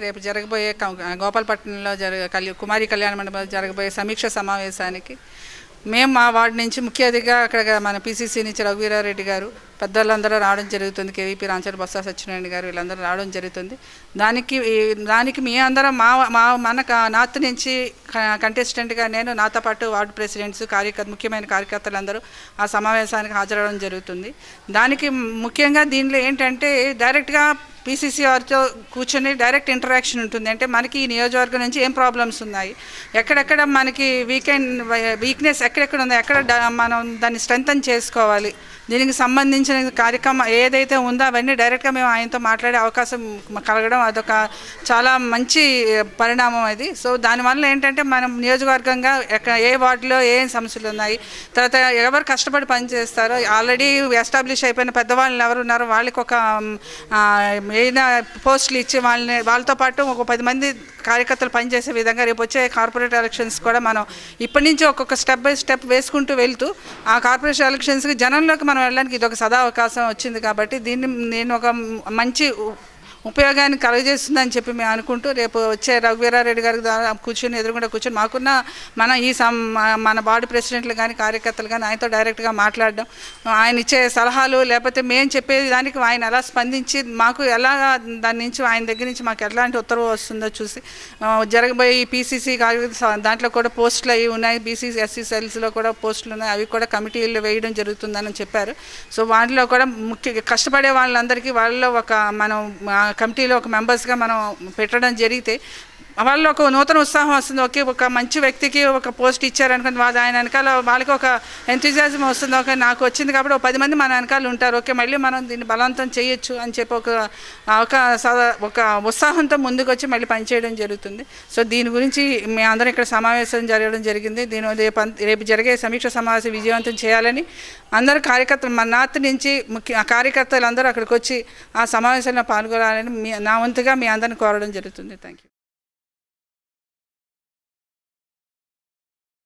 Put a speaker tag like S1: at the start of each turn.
S1: రేపు జరగబోయే క- గోపాలపట్నంలో జరగ కళ్యాణ కుమారి కళ్యాణ మండపంలో జరగబోయే సమీక్ష సమావేశానికి మేము మా వార్డు నుంచి ముఖ్య అతిథిగా అక్కడ మన పిసిసి నుంచి రఘువీరారెడ్డి గారు పెద్దవాళ్ళందరూ రావడం జరుగుతుంది. కేవీపీ రాంచర్ బొత్స సత్యనారాయణ గారు వీళ్ళందరూ రావడం జరుగుతుంది. దానికి దానికి మీ అందరం మా మా మన క- నార్త్ నుంచి కంటెస్టెంట్గా నేను నాతో పాటు వార్డు ప్రెసిడెంట్స్ కార్యకర్త ముఖ్యమైన కార్యకర్తలందరూ ఆ సమావేశానికి హాజరవడం జరుగుతుంది. దానికి ముఖ్యంగా దీనిలో ఏంటంటే డైరెక్ట్గా పీసీసీ కూర్చొని డైరెక్ట్ ఇంటరాక్షన్ ఉంటుంది. అంటే మనకి ఈ నియోజకవర్గం నుంచి ఏం ప్రాబ్లమ్స్ ఉన్నాయి? ఎక్కడెక్కడ మనకి వీకెండ్ వీక్నెస్ ఎక్కడెక్కడ ఉందో? ఎక్కడ మనం దాన్ని స్ట్రెంగ్తన్ చేసుకోవాలి? దీనికి సంబంధించిన కార్యక్రమం ఏదైతే ఉందో అవన్నీ డైరెక్ట్గా మేము ఆయనతో మాట్లాడే అవకాశం కలగడం అదొక చాలా మంచి పరిణామం అది. సో దానివల్ల ఏంటంటే మనం నియోజకవర్గంగా ఎక్కడ ఏ వార్డులో ఏ సమస్యలు ఉన్నాయి? తర్వాత ఎవరు కష్టపడి పనిచేస్తారో ఆల్రెడీ ఎస్టాబ్లిష్ అయిపోయిన పెద్దవాళ్ళు ఎవరు ఉన్నారో వాళ్ళకి ఒక ఏదైనా పోస్టులు ఇచ్చి వాళ్ళని వాళ్ళతో పాటు ఒక పది మంది కార్యకర్తలు పనిచేసే విధంగా రేపు వచ్చే కార్పొరేట్ ఎలక్షన్స్ కూడా మనం ఇప్పటి నుంచి ఒక్కొక్క స్టెప్ బై స్టెప్ వేసుకుంటూ వెళ్తూ ఆ కార్పొరేషన్ ఎలక్షన్స్కి జనంలోకి మనం వెళ్ళడానికి ఇది ఒక సదా అవకాశం వచ్చింది కాబట్టి దీన్ని నేను ఒక మంచి ఉపయోగాన్ని కలుగజేస్తుందని చెప్పి మేము అనుకుంటూ రేపు వచ్చే రఘువీరారెడ్డి గారికి కూర్చొని ఎదురుగుండా కూర్చొని మాకున్న మన ఈ మన బాడీ ప్రెసిడెంట్లు కానీ కార్యకర్తలు కానీ ఆయనతో డైరెక్ట్గా మాట్లాడడం ఆయన ఇచ్చే సలహాలు లేకపోతే మేము చెప్పేది దానికి ఆయన ఎలా స్పందించి మాకు ఎలా దాని నుంచి ఆయన దగ్గర నుంచి మాకు ఎలాంటి ఉత్తర్వు వస్తుందో చూసి జరగబోయే ఈ పీసీసీ దాంట్లో కూడా పోస్టులు అవి ఉన్నాయి. బీసీసీ ఎస్సీ సెల్స్లో కూడా పోస్టులు ఉన్నాయి. అవి కూడా కమిటీలు వేయడం జరుగుతుందని చెప్పారు. సో వాటిలో కూడా ముఖ్య కష్టపడే వాళ్ళందరికీ వాళ్ళలో ఒక మనం కమిటీలో ఒక మెంబర్స్గా మనం పెట్టడం జరిగితే వాళ్ళలో ఒక నూతన ఉత్సాహం వస్తుంది. ఓకే ఒక మంచి వ్యక్తికి ఒక పోస్ట్ ఇచ్చారనుకుని వాళ్ళు ఆయన వెనకాల వాళ్ళకి ఒక ఎంతజాజం వస్తుంది. ఓకే నాకు వచ్చింది కాబట్టి ఒక పది మంది మన వెనకాల ఉంటారు. ఓకే మళ్ళీ మనం దీన్ని బలవంతం చేయొచ్చు అని చెప్పి ఒక ఒక ఒక ఉత్సాహంతో ముందుకు వచ్చి మళ్ళీ పనిచేయడం జరుగుతుంది. సో దీని గురించి మీ అందరం ఇక్కడ సమావేశం జరగడం జరిగింది. దీని రేపు రేపు జరిగే సమీక్ష సమావేశం విజయవంతం చేయాలని అందరు కార్యకర్తలు మన నార్త్ నుంచి ముఖ్య కార్యకర్తలు అందరూ అక్కడికి వచ్చి ఆ సమావేశంలో పాల్గొనాలని మీ నా వంతుగా మీ అందరిని కోరడం జరుగుతుంది. Thank you